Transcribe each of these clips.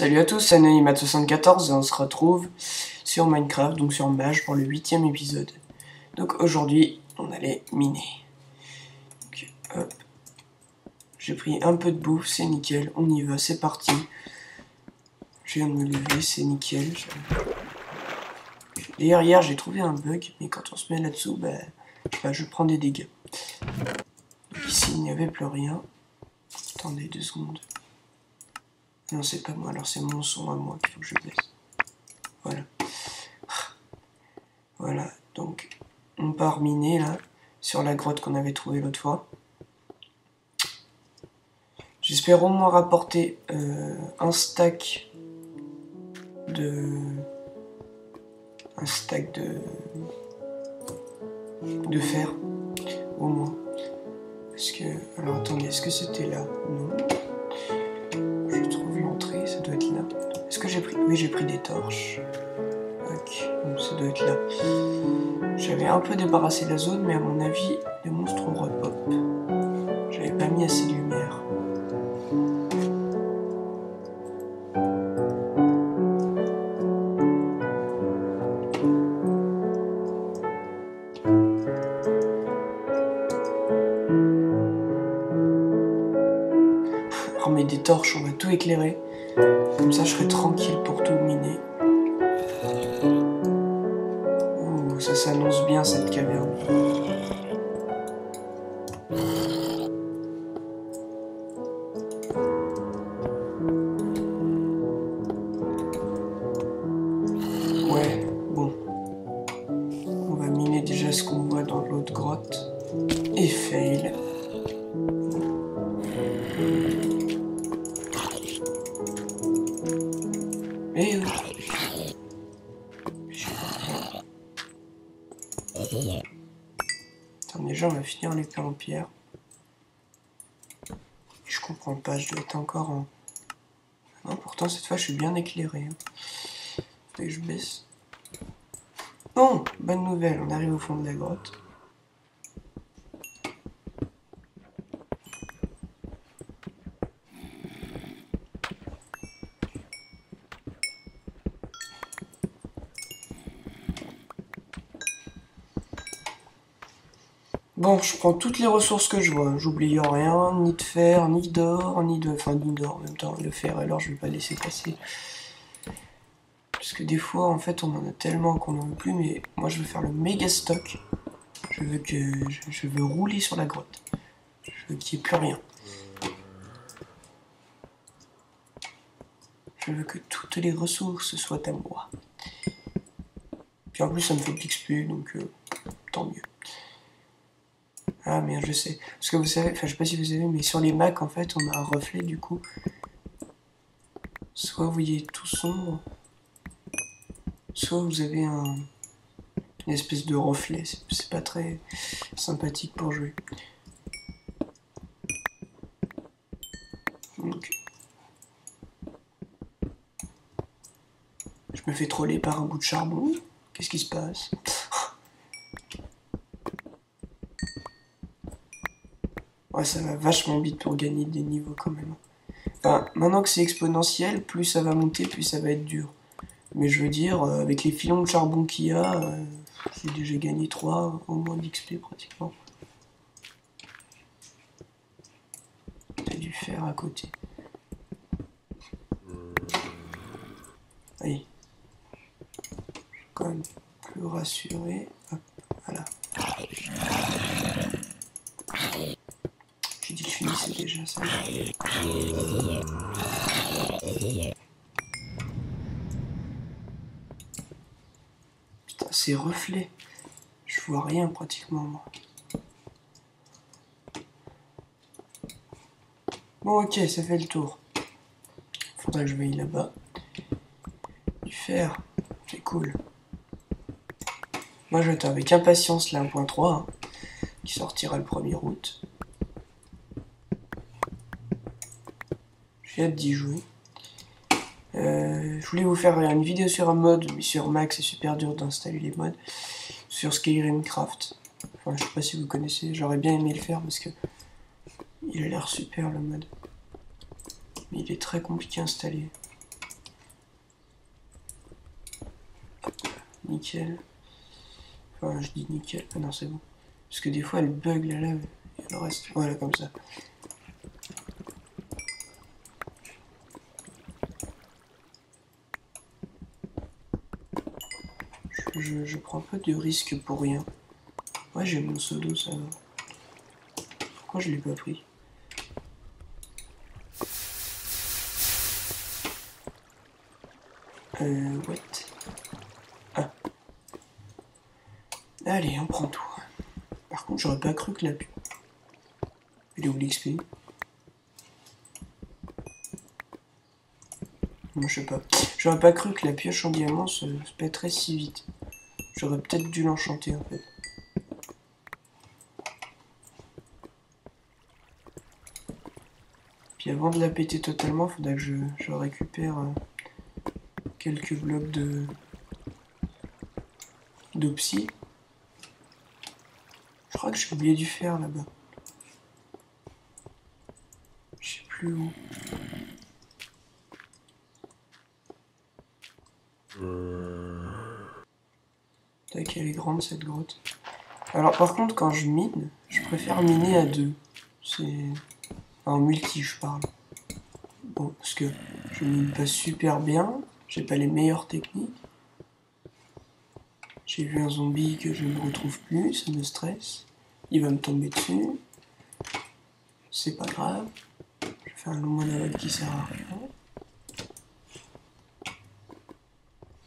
Salut à tous, c'est Anonymat74 et on se retrouve sur Minecraft, donc sur Mage pour le huitième épisode. Donc aujourd'hui, on allait miner. J'ai pris un peu de bouffe, c'est nickel, on y va, c'est parti. Je viens de me lever, c'est nickel. D'ailleurs, hier j'ai trouvé un bug, mais quand on se met là-dessous, bah, bah, je prends des dégâts. Ici, il n'y avait plus rien. Attendez deux secondes. Non, c'est pas moi, alors c'est mon son à moi qu'il faut que je baisse. Voilà. Voilà, donc on part miner là, sur la grotte qu'on avait trouvée l'autre fois. J'espère au moins rapporter euh, un stack de... Un stack de... De fer, au moins. Parce que... Alors attendez, est-ce que c'était là? Non. Que j'ai pris? Oui, j'ai pris des torches. Ok, ça doit être là. J'avais un peu débarrassé la zone, mais à mon avis, les monstres ont repop. J'avais pas mis assez de lumière. On met des torches, on va tout éclairer. Je serai tranquille pour tout miner. Attends, déjà, on va finir l'épée en pierre. Je comprends pas, je dois être encore en... Non, pourtant, cette fois, je suis bien éclairé. Hein. Je baisse. Bon, bonne nouvelle, on arrive au fond de la grotte. Je prends toutes les ressources que je vois. J'oublie rien, ni de fer, ni d'or, ni de... Enfin, ni d'or en même temps. Le fer, alors je vais pas laisser passer. Parce que des fois, en fait, on en a tellement qu'on n'en veut plus. Mais moi, je veux faire le méga stock. Je veux que... Je veux rouler sur la grotte. Je veux qu'il n'y ait plus rien. Je veux que toutes les ressources soient à moi. Puis en plus, ça me fait de l'XP, donc euh. Ah merde, je sais. Parce que vous savez, enfin je sais pas si vous savez, mais sur les Mac en fait on a un reflet du coup. Soit vous voyez tout sombre, soit vous avez un, une espèce de reflet. C'est pas très sympathique pour jouer. Donc, je me fais troller par un bout de charbon. Qu'est-ce qui se passe? Ça va vachement vite pour gagner des niveaux quand même. Enfin, maintenant que c'est exponentiel, plus ça va monter, plus ça va être dur. Mais je veux dire, euh, avec les filons de charbon qu'il y a, euh, j'ai déjà gagné 3 au moins d'XP pratiquement. T'as du fer à côté. Oui. Quand même plus rassuré. Voilà. Putain, c'est reflet. Je vois rien pratiquement moi. Bon ok, ça fait le tour. Faudrait que je veille là-bas. Du fer, c'est cool. Moi j'attends avec impatience la 1.3 hein, qui sortira le 1er août. d'y jouer euh, je voulais vous faire une vidéo sur un mode, mais sur Mac c'est super dur d'installer les modes, sur Skyrim Craft. Enfin, je sais pas si vous connaissez, j'aurais bien aimé le faire parce que il a l'air super le mode. Mais il est très compliqué à installer. Nickel. Enfin, je dis nickel, ah non c'est bon. Parce que des fois elle bug la lave et le reste, voilà comme ça. Prends pas de risque pour rien. Ouais, j'ai mon solo, ça va. Pourquoi je l'ai pas pris? Euh, what? Ah. Allez, on prend tout. Par contre, j'aurais pas cru que la est où je sais pas. J'aurais pas cru que la pioche en diamant se, se pèterait si vite. J'aurais peut-être dû l'enchanter, en fait. Puis avant de la péter totalement, il faudra que je, récupère... Euh, quelques blocs de d'opsie. Je crois que j'ai oublié du fer là-bas. Je sais plus où. Tac, elle est grande cette grotte. Alors par contre, quand je mine, je préfère miner à deux. C'est en multi, je parle. Bon, parce que je mine pas super bien, j'ai pas les meilleures techniques. J'ai vu un zombie que je ne retrouve plus, ça me stresse. Il va me tomber dessus. C'est pas grave. Je fais un long monologue qui sert à rien.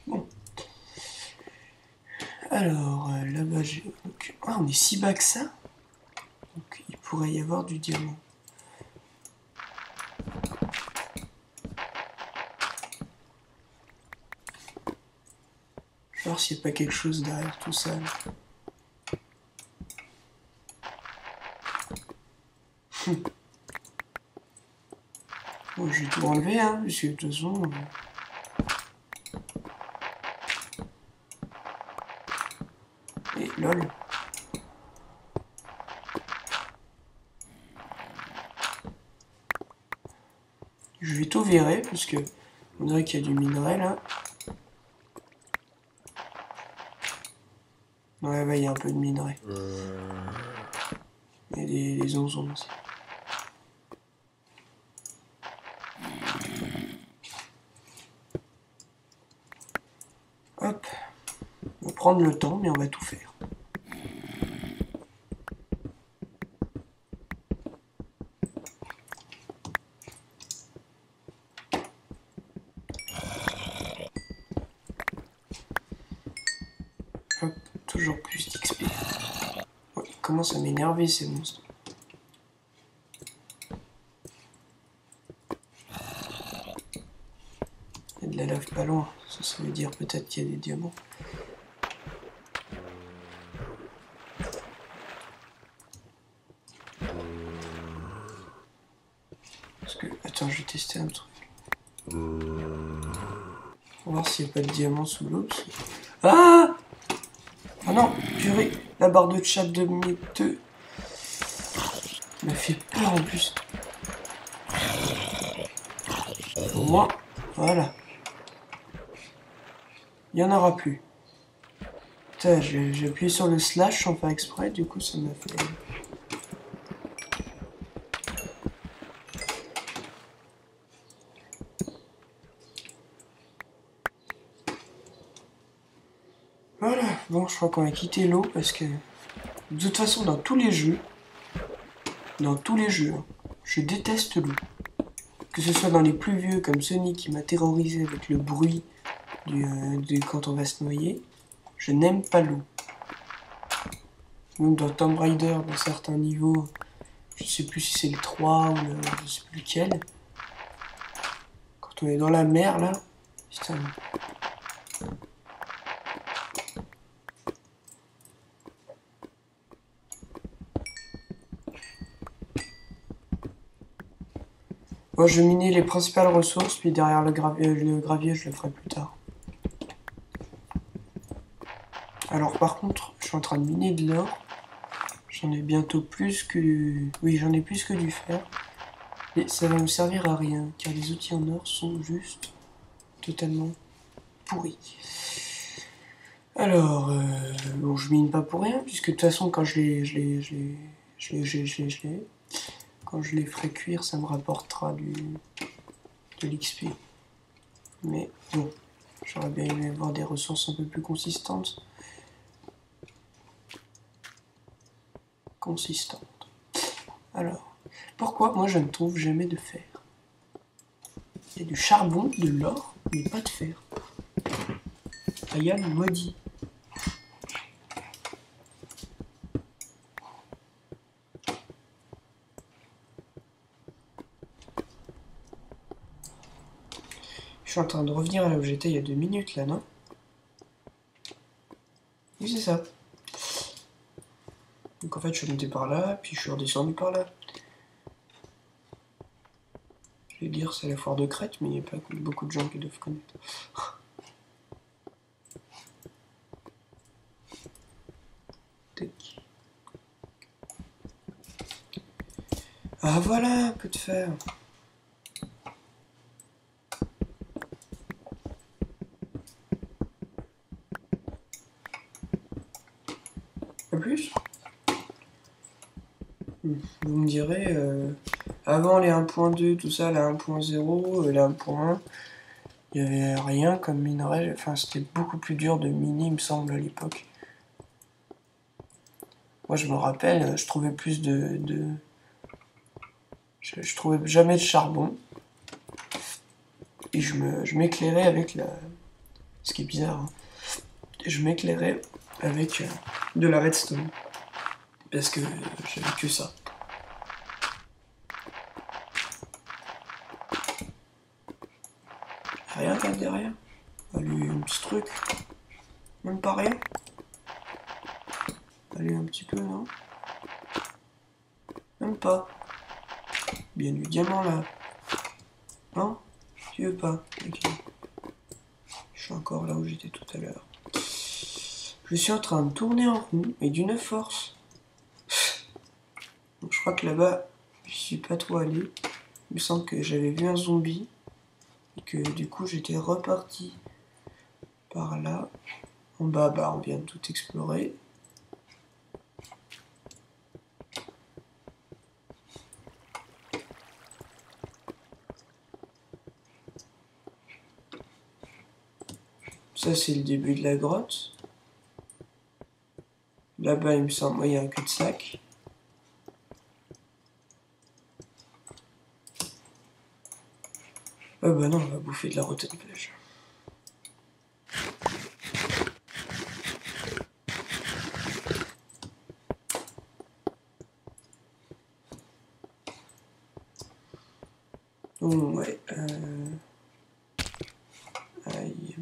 Bon. Alors, euh, là-bas. Ah, on est si bas que ça Donc, il pourrait y avoir du diamant. voir s'il n'y a pas quelque chose derrière tout ça. bon, je vais tout enlever, hein, parce que de toute façon... Et Je vais tout virer, parce que on dirait qu'il y a du minerai là. Ouais, il y a un peu de minerai. Et des, des onzons aussi. Hop. On va prendre le temps, mais on va tout faire. M'énerver ces monstres. Il y a de la lave pas loin, ça, ça veut dire peut-être qu'il y a des diamants. Parce que, attends, je vais tester un truc. On va voir s'il n'y a pas de diamants sous l'eau. Ah Oh non, purée la barre de chat de mes deux. m'a fait peur en plus. Moins, voilà. Il n'y en aura plus. J'ai appuyé sur le slash sans faire exprès, du coup ça m'a fait... Voilà, bon, je crois qu'on a quitté l'eau parce que de toute façon, dans tous les jeux, dans tous les jeux, hein, je déteste l'eau. Que ce soit dans les plus vieux comme Sonic qui m'a terrorisé avec le bruit du, euh, quand on va se noyer, je n'aime pas l'eau. Même dans Tomb Raider, dans certains niveaux, je sais plus si c'est le 3 ou le, je sais plus lequel. Quand on est dans la mer là, Moi, je miner les principales ressources, puis derrière le, gravier, je le ferai plus tard. Alors, par contre, je suis en train de miner de l'or. J'en ai bientôt plus que... Oui, j'en ai plus que du fer. Mais ça va me servir à rien, car les outils en or sont juste totalement pourris. Alors, euh, bon, je mine pas pour rien, puisque de toute façon, quand je les, je les, je je je je quand je les ferai cuire, ça me rapportera du, de l'XP. Mais bon, j'aurais bien aimé avoir des ressources un peu plus consistantes. Consistantes. Alors, pourquoi moi je ne trouve jamais de fer? Il y a du charbon, de l'or, mais pas de fer. Ayam maudit. Suis en train de revenir à là où j'étais il y a deux minutes là, non? Oui, c'est ça. Donc en fait, je suis monté par là, puis je suis redescendu par là. Je vais dire c'est la foire de Crète, mais il n'y a pas beaucoup de gens qui doivent connaître. Ah voilà, peu de fer. Pas plus Hmm, Vous me direz, euh, avant les 1.2, tout ça, la 1.0, euh, la 1.1, il n'y avait rien comme minerai. Enfin, c'était beaucoup plus dur de miner, il me semble, à l'époque. Moi, je me rappelle, je trouvais plus de. Je, trouvais jamais de charbon. Et je me- je m'éclairais avec la. Ce qui est bizarre. hein. Je m'éclairais avec euh, de la redstone. Parce que j'avais que ça. Derrière Allez, un petit truc. Même pas rien Allez, un petit peu, non Même pas. Bien du diamant là. Non Tu veux pas Ok. Je suis encore là où j'étais tout à l'heure. Je suis en train de tourner en rond et d'une force. Donc, je crois que là-bas, je suis pas trop allé. Il me semble que j'avais vu un zombie du coup j'étais reparti par là. En bas, bah, on vient de tout explorer. Ça, c'est le début de la grotte. Là-bas, il me semble, il y a un cul-de-sac. Ah bah non, on va bouffer de la rotten pêche. Oh ouais. Euh... Aïe.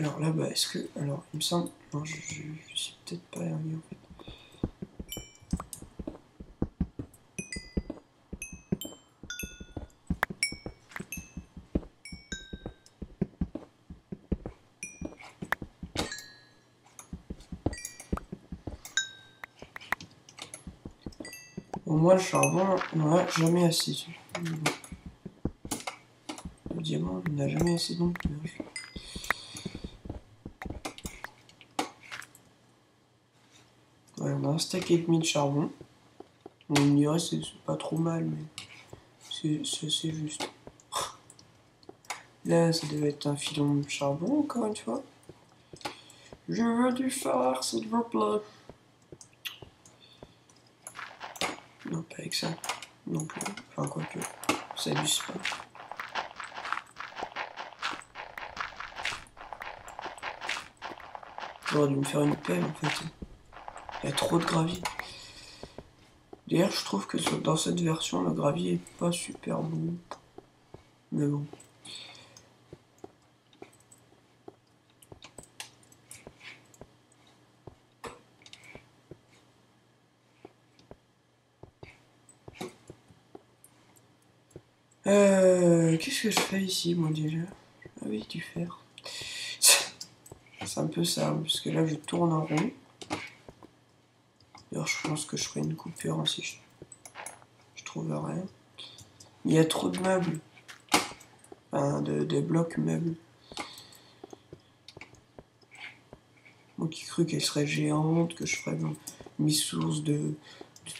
Alors là-bas, est-ce que... Alors, il me semble... Non, je, je, suis peut-être pas allé en fait. Le charbon, on a jamais assez. Le diamant, on n'a jamais assez. Ouais, on a un stack et demi de charbon. On dirait c'est pas trop mal, mais c'est juste. Là, ça devait être un filon de charbon, encore une fois. Je veux du phare, s'il vous plaît. Ça. Non plus. Enfin, quoique. Ça abuse pas. J'aurais dû me faire une pelle, en fait. Il y a trop de gravier. D'ailleurs, je trouve que dans cette version, le gravier est pas super bon. Mais bon. ici, moi, déjà ah oui, du fer. C'est un peu ça, parce que là, je tourne en rond. D'ailleurs, je pense que je ferai une coupure hein, si je, je trouve rien. Il y a trop de meubles. Enfin, de, blocs meubles. Moi qui crus qu'elle serait géante, que je ferais bon, source de,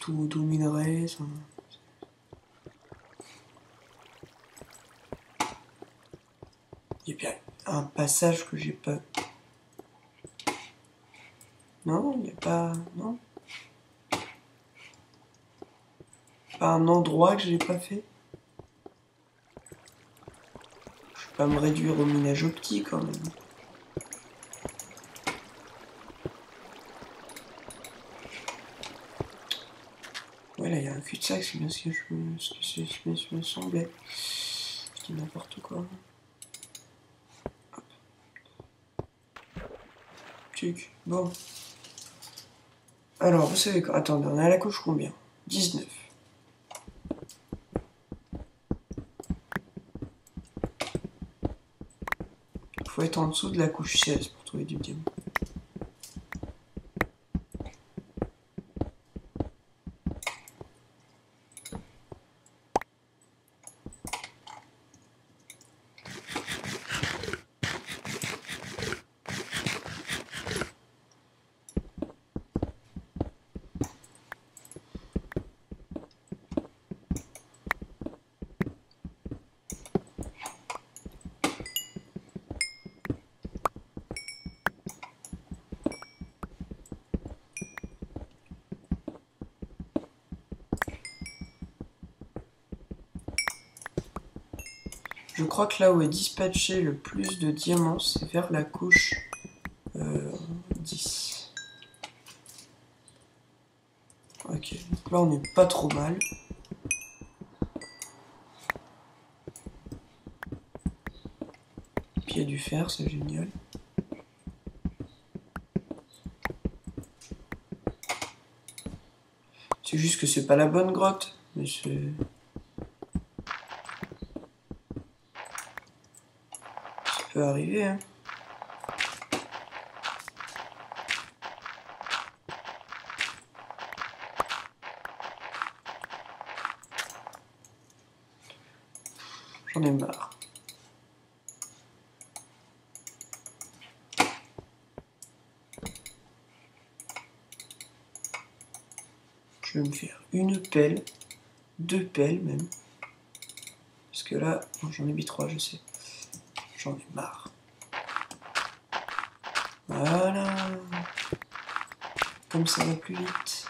tout, tout minerai. Un passage que j'ai pas. Non, il n'y a pas. Non. Pas un endroit que j'ai pas fait. Je vais pas me réduire au minage optique quand même. Ouais, là, il y a un cul-de-sac, c'est bien ce que je me, semblait. Je dis n'importe quoi. Bon. Alors, vous savez quoi? Attendez, on est à la couche combien? 19. Il faut être en dessous de la couche 16 pour trouver du diamant. Je crois que là où est dispatché le plus de diamants, c'est vers la couche 10. Euh, ok, donc là on n'est pas trop mal. A du fer, c'est génial. C'est juste que c'est pas la bonne grotte, mais c'est... peut arriver. Hein. J'en ai marre. Je vais me faire une pelle, deux pelles même. Parce que là, j'en ai mis trois, je sais. J'en ai marre. Voilà. Comme ça va plus vite.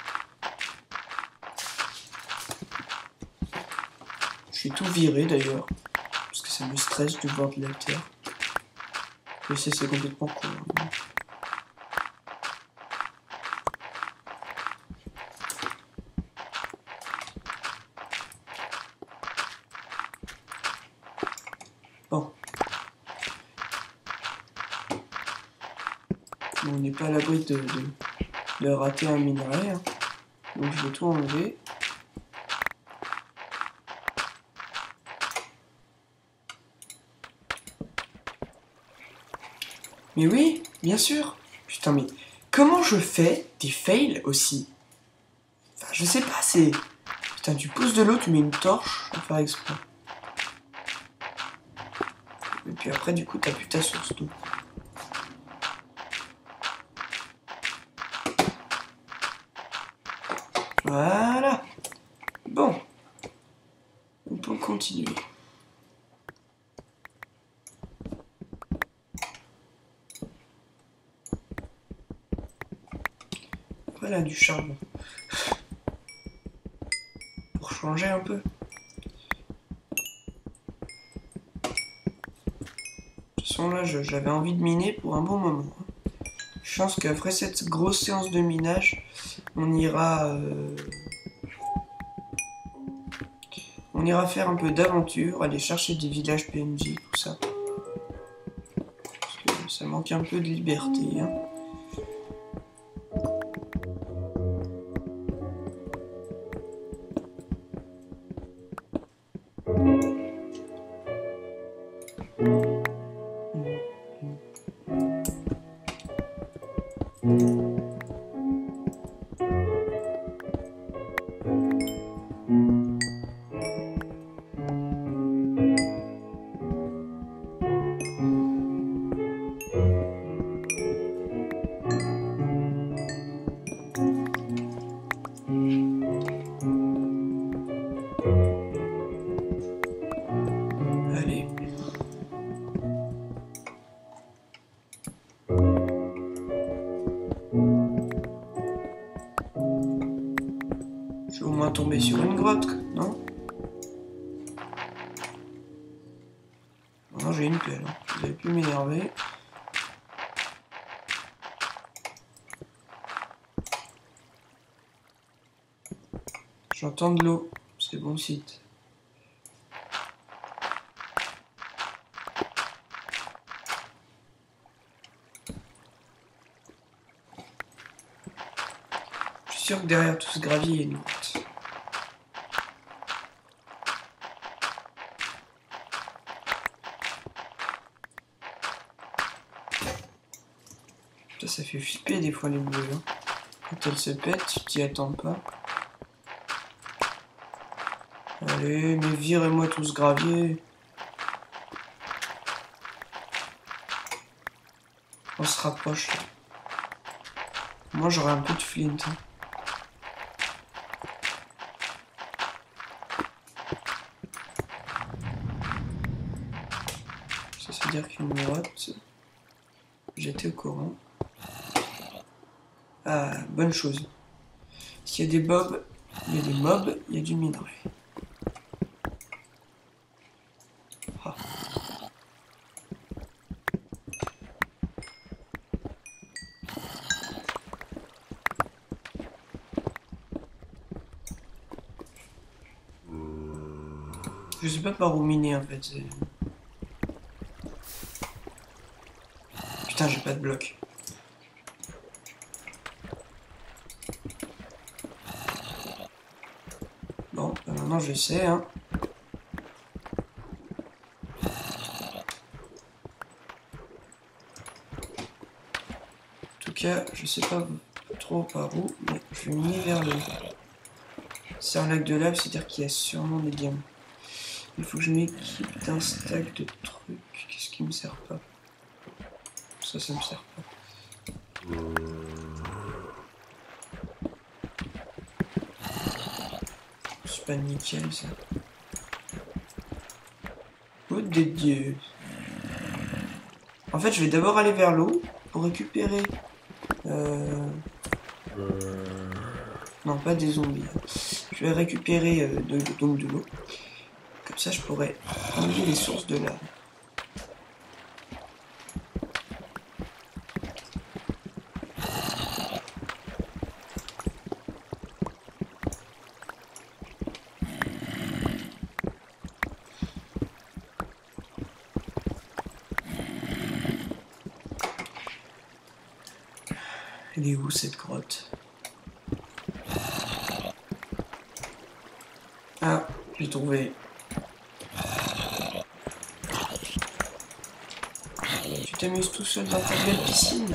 Je suis tout viré d'ailleurs. Parce que ça me stresse de voir de la terre. Je c'est complètement con. Hein. on de, rater un minerai. Hein. Donc je vais tout enlever. Mais oui, bien sûr. Putain, mais comment je fais des fails aussi? Je sais pas, c'est... Putain, tu pousses de l'eau, tu mets une torche pour faire exprès. Et puis après, du coup, t'as plus ta source d'eau. Voilà. Bon. On peut continuer. Voilà du charbon. Pour changer un peu. De toute façon là j'avais envie de miner pour un bon moment. Je pense qu'après cette grosse séance de minage, on ira euh, on ira faire un peu d'aventure, aller chercher des villages PNJ, tout ça. Parce que ça manque un peu de liberté. Hein. Pu m'énerver. J'entends de l'eau. C'est bon site. Je suis sûr que derrière tout ce gravier, il y grotte. Putain, ça fait flipper des fois les boules. Hein. Quand elles se pètent, tu t'y attends pas. Allez, mais virez-moi tout ce gravier. On se rapproche. Moi, j'aurais un peu de flint. Hein. Ça, c'est dire qu'une grotte. J'étais au courant. Ah, bonne chose. S'il y a des mobs, il y a des mobs, il y a du minerai. Je sais pas par où miner en fait. Putain, j'ai pas de bloc. Maintenant j'essaie. Hein. En tout cas, je sais pas trop par où, mais je vais miner vers le. C'est un lac de lave, c'est-à-dire qu'il y a sûrement des diamants. Il faut que je m'équipe d'un stack de trucs. Qu'est-ce qui me sert pas? Ça, ça me sert pas. C'est nickel ça. Oh des dieux. En fait, je vais d'abord aller vers l'eau pour récupérer. Euh... Non, pas des zombies. Je vais récupérer euh, de, donc de l'eau. Comme ça, je pourrais enlever les sources de lave. Elle est où cette grotte Ah, j'ai trouvé. Tu t'amuses tout seul dans ta belle piscine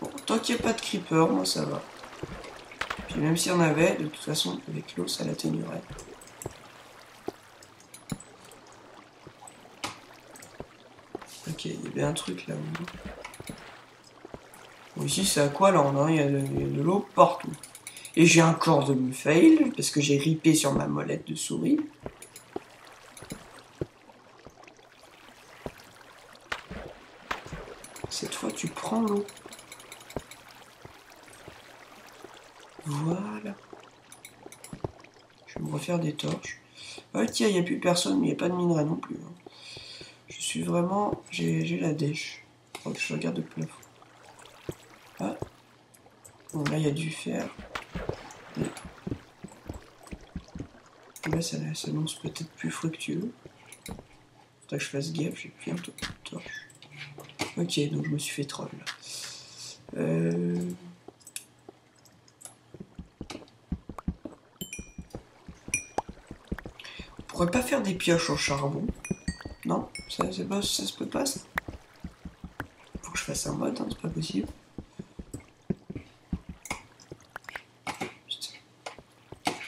Bon, tant qu'il n'y a pas de creeper, moi ça va. Puis même s'il y en avait, de toute façon, avec l'eau, ça l'atténuerait. Ok, il y avait un truc là-haut. Bon, ici, c'est à quoi là Il y a de, de l'eau partout. Et j'ai encore de me fail, parce que j'ai ripé sur ma molette de souris. Cette fois, tu prends Voilà. Je vais me refaire des torches. Ah tiens, il n'y a plus personne, mais il n'y a pas de minerai non plus. hein. Je suis vraiment... J'ai la dèche. Je regarde le plafond. Ah. Bon, là, il y a du fer. Là, ça s'annonce peut-être plus fructueux. Faudrait que je fasse gaffe, j'ai plus un peu de torche. Ok, donc je me suis fait troll. là. Euh... On pourrait pas faire des pioches au charbon? Non? Ça, pas, ça se peut pas ça? Faut que je fasse un mode, hein, c'est pas possible.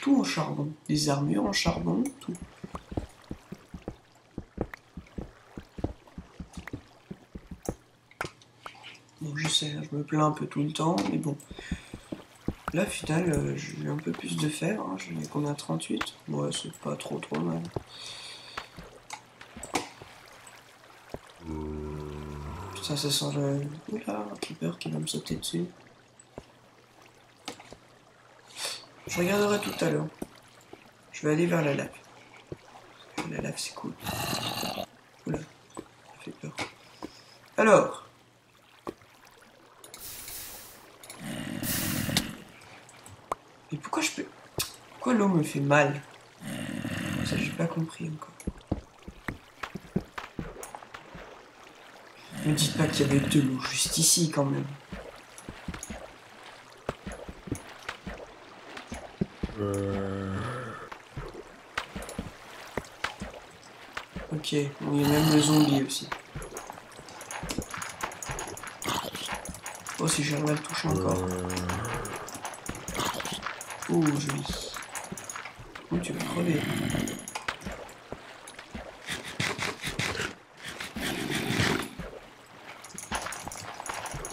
Tout en charbon. Des armures en charbon, tout. Bon, je je me plains un peu tout le temps, mais bon. Là, final, euh, j'ai un peu plus de fer. Hein. J'en ai combien 38 Ouais, c'est pas trop trop mal. Putain, ça sent le... Oula, un creeper qui va me sauter dessus. Je regarderai tout à l'heure. Je vais aller vers la lave. La lave, c'est cool. Oula, ça fait peur. Alors. Mais pourquoi je peux... Pourquoi l'eau me fait mal Ça, j'ai pas compris encore. Ne dites pas qu'il y avait de l'eau juste ici, quand même. Ok, bon, il y a même le zombie aussi. Oh, si à le toucher encore. Oh, joli. Tu vas crever.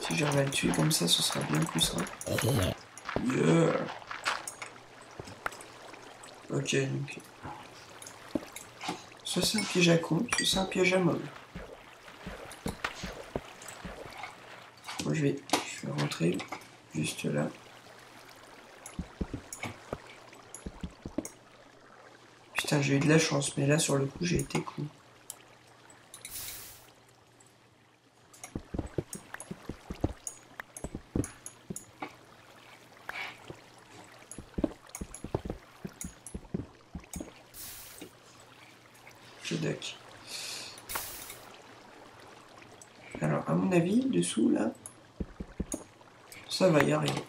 Si j'arrive à le tuer comme ça, ce sera bien plus simple. Yeah. Ok, donc. Ça c'est un piège à con, ça c'est un piège à mob. Moi je vais, je vais rentrer juste là. J'ai eu de la chance, mais là sur le coup j'ai été con. Je. Alors, à mon avis, dessous là, ça va y arriver.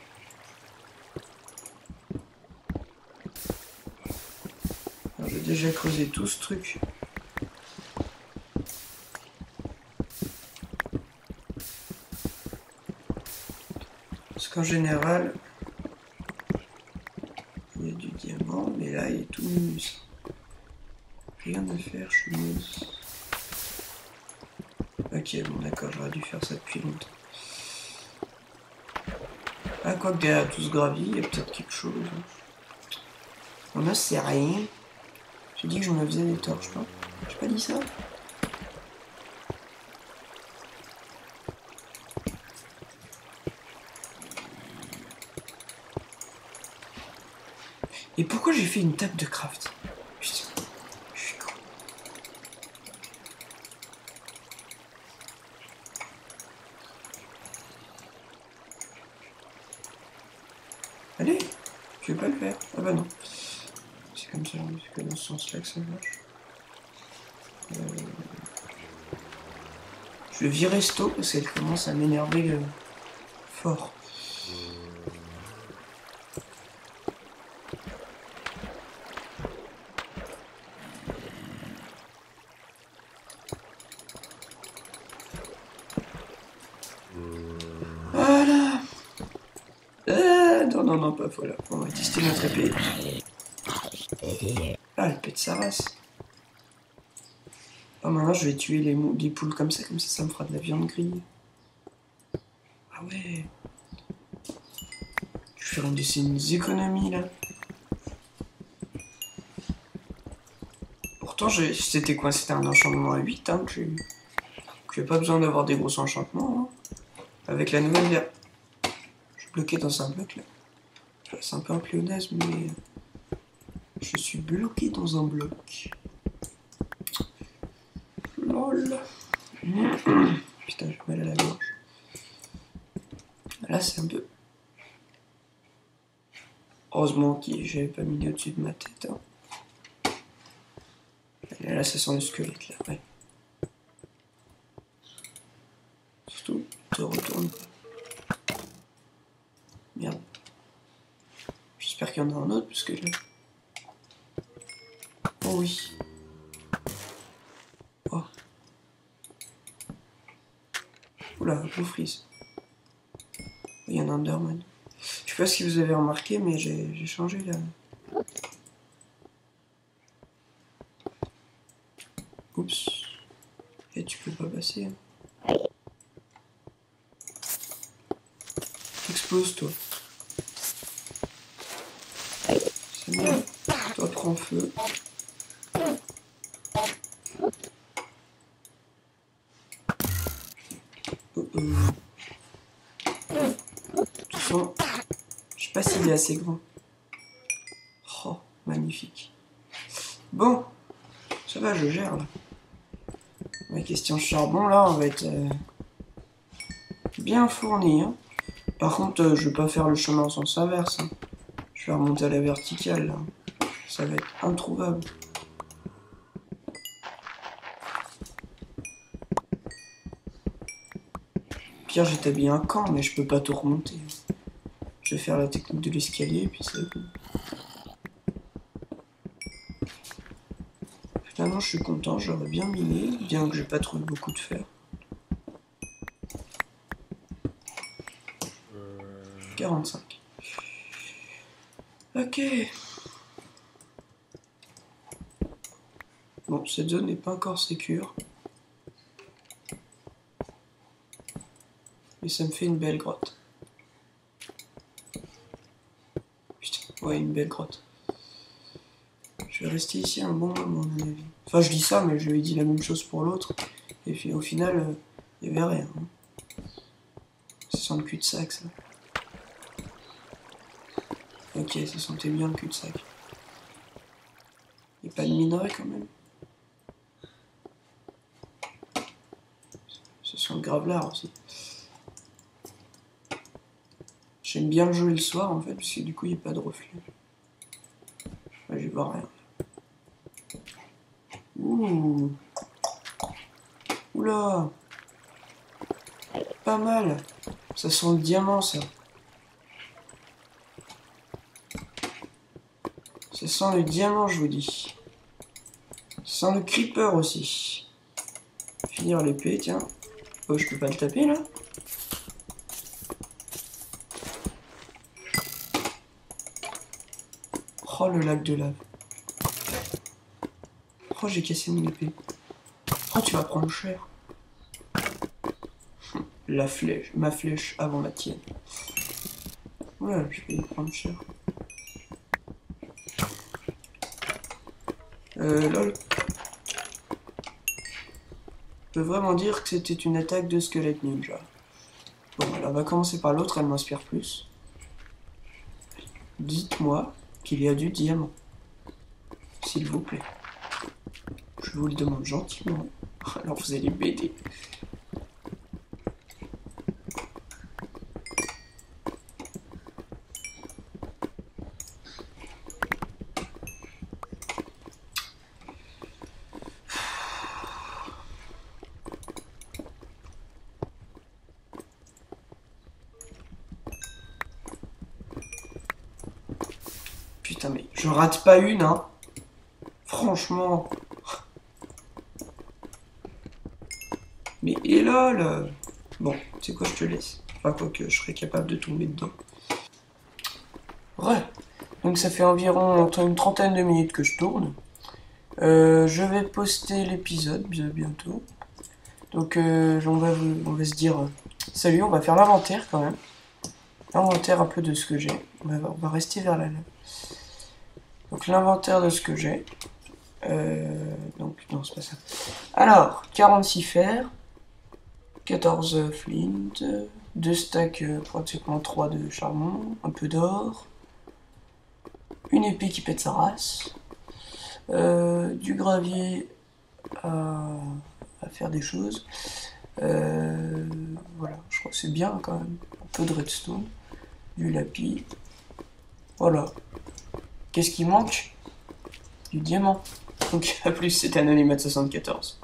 Alors, J'ai déjà creusé tout ce truc. Parce qu'en général, il y a du diamant, mais là il est tout minus. Rien à faire, je suis minus. Ok, bon d'accord, j'aurais dû faire ça depuis longtemps. Ah, quoi que derrière tout ce gravier, il y a peut-être quelque chose. On ne sait rien. J'ai dit que je me faisais des torches, pas J'ai pas dit ça Et pourquoi j'ai fait une table de craft? Putain, je suis con. Allez, je vais pas le faire. Ah bah non. Comme ça, c'est que dans ce sens-là que ça marche. Euh, Je vais virer Sto parce qu'elle commence à m'énerver euh, fort. Voilà. Euh, non, non, non, pas voilà. On va tester notre épée. Ah, elle pète sa race. Ah, maintenant, je vais tuer les, poules comme ça, comme ça, ça me fera de la viande grillée. Ah ouais. Je vais faire une des économies, là. Pourtant, c'était quoi? C'était un enchantement à 8, hein, que j'ai pas besoin d'avoir des gros enchantements, hein. Avec la nouvelle Je suis bloqué dans un bloc, là. C'est un peu un pléonasme, mais... Bloqué dans un bloc. Lol. Putain, j'ai mal à la gorge. Là, c'est un peu... Heureusement que j'avais pas mis au-dessus de ma tête. hein. Là, ça sent le squelette, là, ouais. Surtout, te retourne pas. Merde. J'espère qu'il y en a un autre, parce que là... Oh oui. Oh. Il y a un Enderman. Je sais pas si vous avez remarqué, mais j'ai j'ai changé là. Oups. Et tu peux pas passer. hein. Explose toi. C'est bon. Toi prends feu. Oh, oh. Façon, je sais pas s'il est assez grand. Magnifique. Bon, ça va, je gère là. Ma question charbon là, on va être euh, bien fourni. Hein. Par contre, euh, je vais pas faire le chemin en sens inverse. Hein. Je vais remonter à la verticale là. Ça va être introuvable. Pire, j'étais bien un camp, mais je peux pas tout remonter. Je vais faire la technique de l'escalier, puis c'est bon. Finalement, je suis content, j'aurais bien miné, bien que j'ai pas trouvé beaucoup de fer. 45. Ok. Bon, cette zone n'est pas encore sécure. Mais ça me fait une belle grotte. Putain, ouais, une belle grotte. Je vais rester ici un bon moment, à mon avis. Enfin, je dis ça, mais je lui ai dit la même chose pour l'autre. Et puis, au final, il n'y avait rien. Ça sent le cul-de-sac, ça. Ok, ça sentait bien le cul-de-sac. Il n'y a pas de minerai quand même. Ça sent le gravelard aussi. J'aime bien le jouer le soir en fait, parce que du coup il n'y a pas de reflet. je vais voir rien. Ouh. Oula. Pas mal. Ça sent le diamant, ça. Ça sent le diamant, je vous dis. Ça sent le creeper aussi. Finir l'épée, tiens. Oh, je peux pas le taper, là Oh, le lac de lave. Oh, j'ai cassé mon épée. Oh, tu vas prendre cher. La flèche, ma flèche avant la tienne. Ouais, je vais prendre cher. Euh, lol. Je peux vraiment dire que c'était une attaque de squelette ninja. Bon, alors on va commencer par l'autre, elle m'inspire plus. Dites-moi qu'il y a du diamant. S'il vous plaît. Je vous le demande gentiment. Alors vous allez m'aider. Putain mais je pas une hein. Franchement. Mais et lol Bon, c'est quoi, je te laisse. Enfin, quoi que je serais capable de tomber dedans. Ouais. Donc ça fait environ une trentaine de minutes que je tourne. Euh, je vais poster l'épisode bientôt. Donc euh, on, va, on va se dire euh, salut, on va faire l'inventaire quand même. L'inventaire un peu de ce que j'ai. On va, rester vers la Donc l'inventaire de ce que j'ai. donc non, c'est pas ça. Alors, 46 fer, 14 flint, 2 stacks, euh, pratiquement 3 de charbon, un peu d'or, une épée qui pète sa race, euh, du gravier à, faire des choses. Euh, voilà, je crois que c'est bien quand même. Un peu de redstone, du lapis. Voilà. Qu'est-ce qui manque? Du diamant. Donc à plus, c'était Anonymat74.